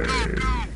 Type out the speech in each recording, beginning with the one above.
Live.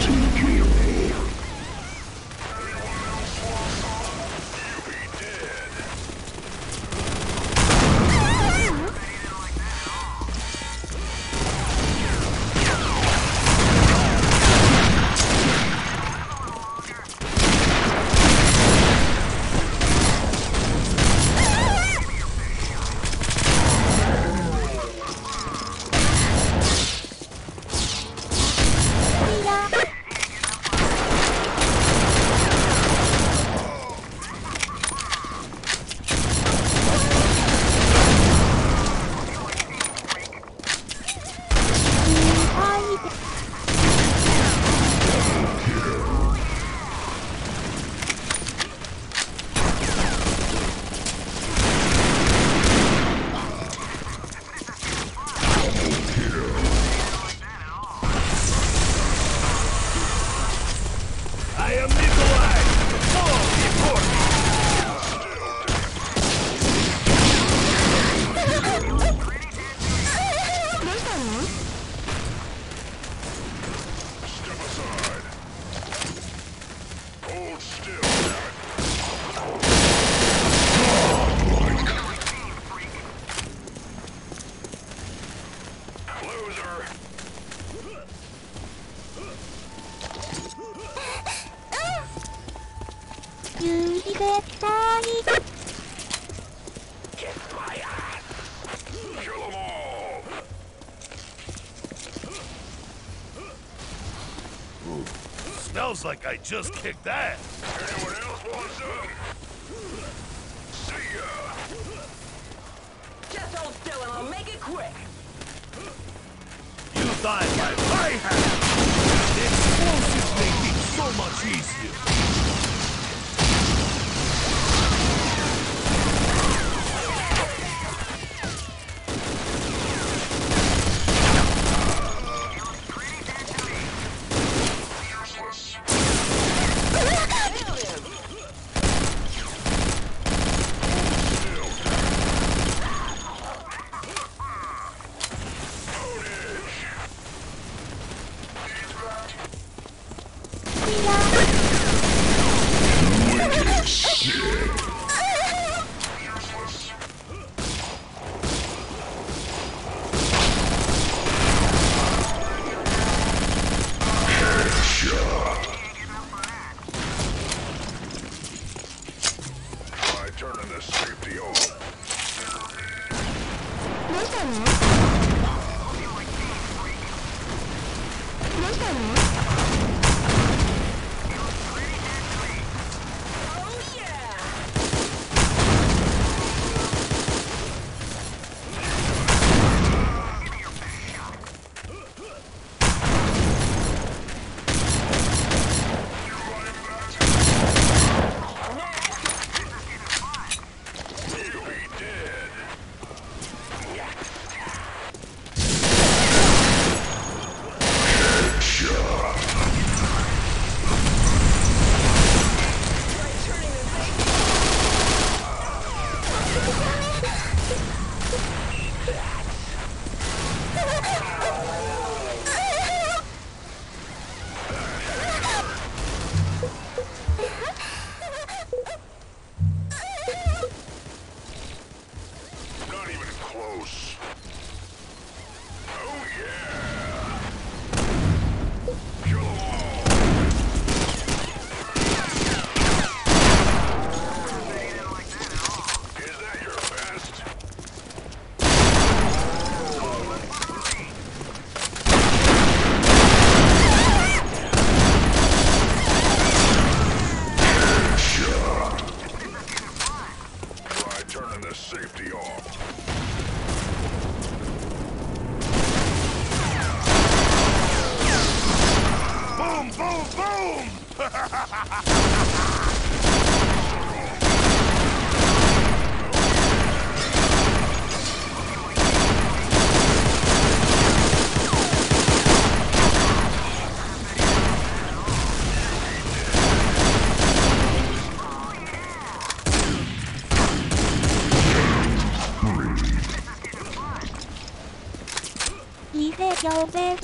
Team Looks like I just kicked that. Anyone else want some? See ya. Just hold still and I'll make it quick. You died by my hand. So much easier. this?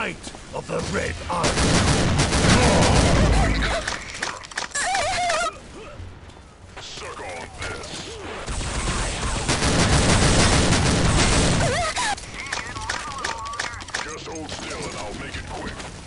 might of the Red Army. Suck. Just hold still and I'll make it quick.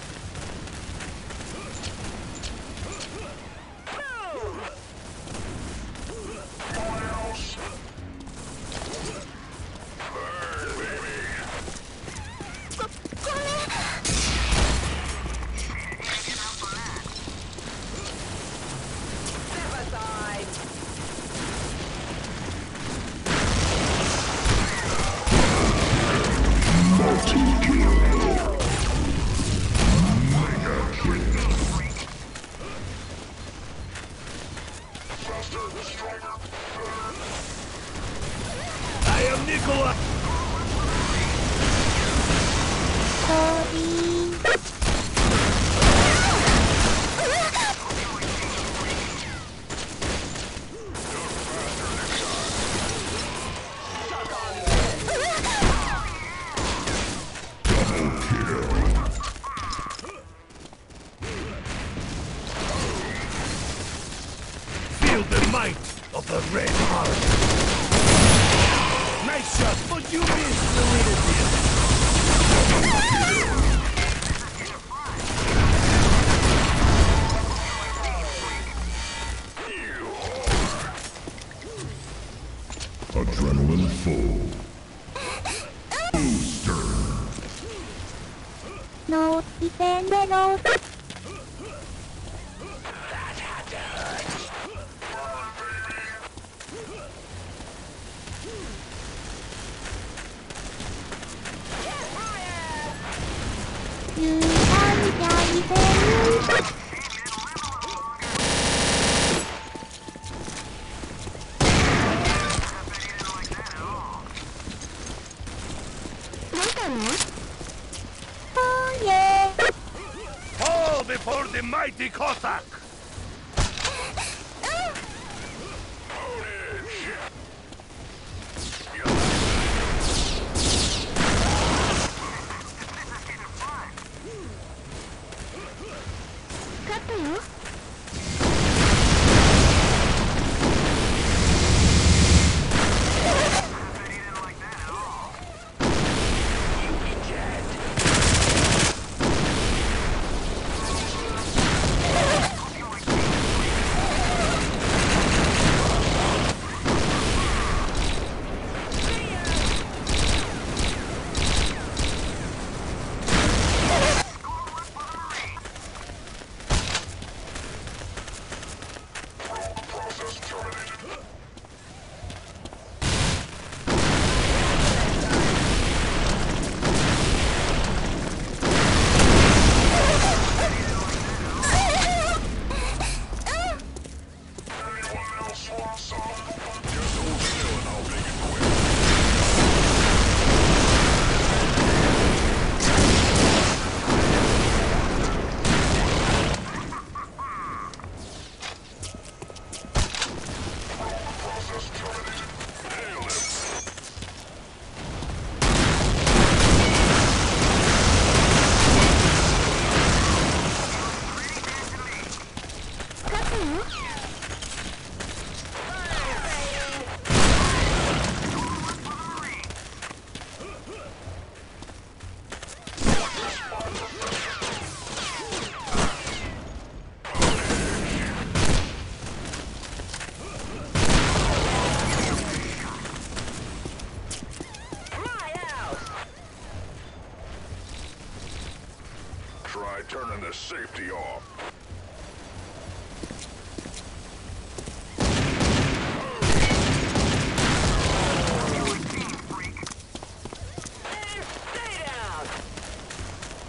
Knight of the Red Heart. Nice shot, but you missed the leader.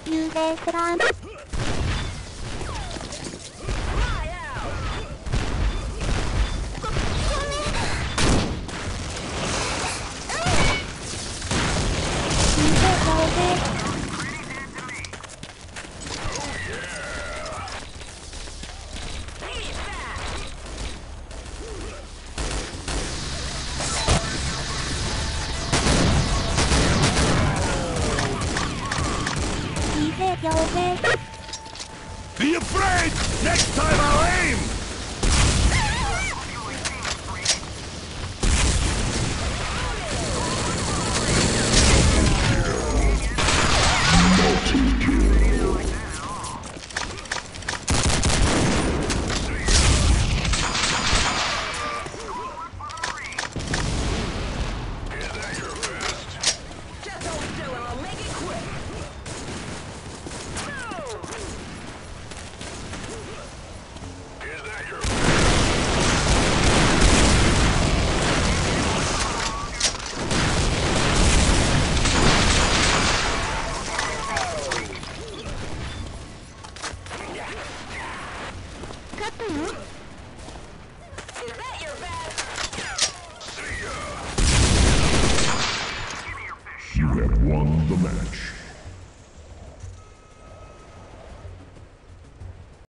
You guys run. Be afraid! Next time I'll aim!